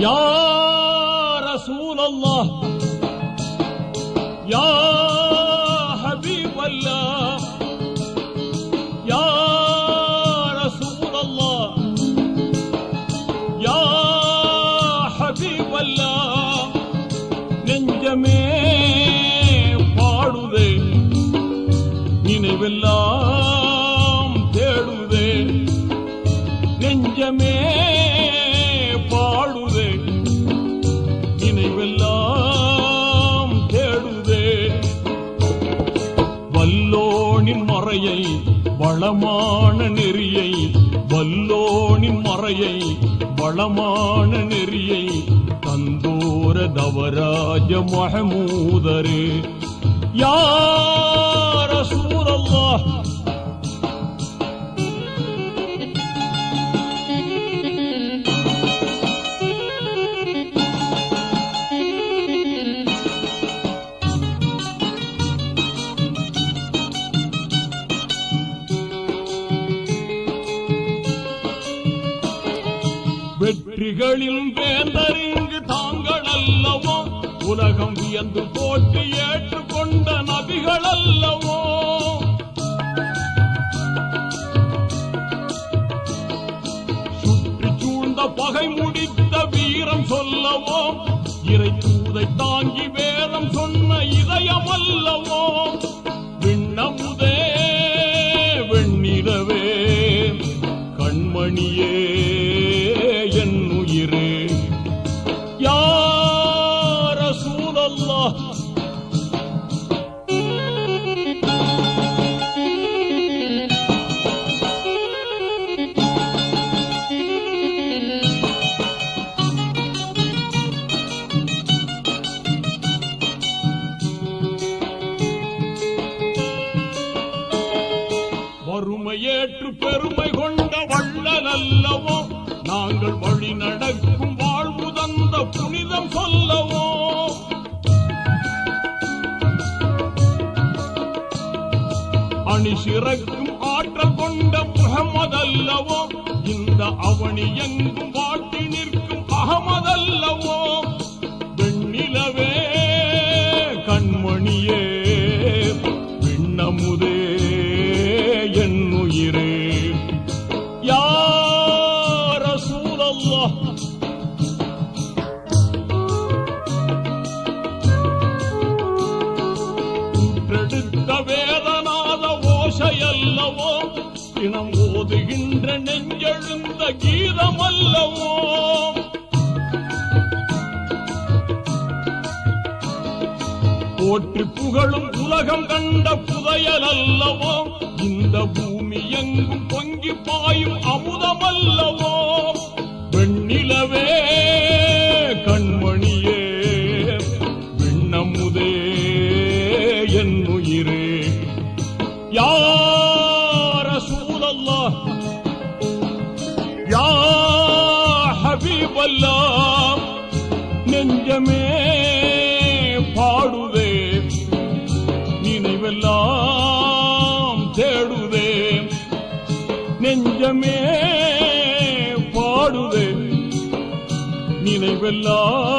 Ya Resulallah. வல்லோனின் மறையை வளமான நெறியை வல்லோனின் மறையை வளமான நெறியை தந்தோர தவராஜ மஹமூதரே. யார் சூரல்லா வெற்றிகளில் வேந்தறிங்கு தாங்கள் அல்லவோ உலகம் வியந்து போட்டு ஏற்றுக்கொண்ட நபிகள் அல்லவோ சுற்றி சூழ்ந்த பகை முடித்த வீரம் சொல்லவோ? இறை தூதை தாங்கி வேதம் சொன்ன இதயம் அல்லவோ விண்ணமுதே வெண்ணிலவே கண்மணியே வறுமையேற்று பெருமை கொண்ட வள்ளல் நல்லவோ நாங்கள் அணி சிறக்கும் ஆற்றல் கொண்ட முகமதல்லவோ இந்த அவனி எங்கும் வாட்டி நிற்கும் அகமது நெஞ்செழுந்த கீதமல்லவோ? போற்றி புகழும் உலகம் கண்ட புதையல் அல்லவோ இந்த பூமி எங்கும் பொங்கி பாயும் அமுதமல்லவோ? வெண்ணிலவே கண்மணியே விண்ணமுதே என் உயிரே யார சூழல்லா வல்லாம் நெஞ்சமே பாடுதே. நினைவெல்லாம் தேடுதே. நெஞ்சமே பாடுதே. நினைவெல்லாம்